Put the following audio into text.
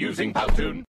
using Powtoon.